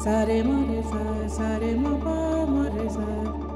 Sare ma re sa, sare ma pa ma re sa.